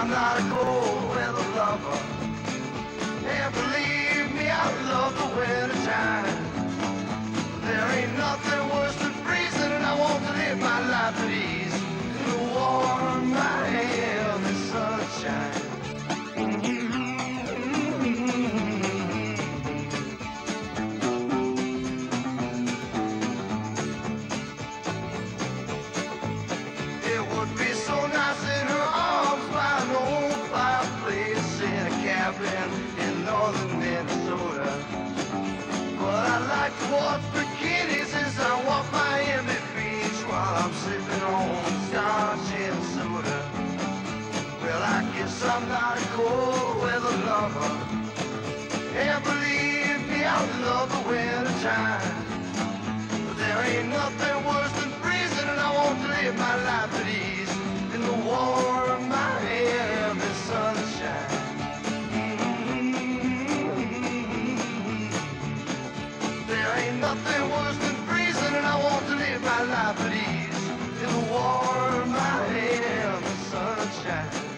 I'm not a cold weather lover. And believe me, I love the winter time. There ain't nothing worse than freezing, and I want to live my life at. sipping on scotch and soda. Well, I guess I'm not a cold weather lover. And believe me, I love the winter time. But there ain't nothing worse than freezing, and I want to live my life at ease in the warm, my air, and sunshine. Mm-hmm. There ain't nothing worse back.